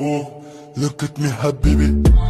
oh, look at me, habibi. baby.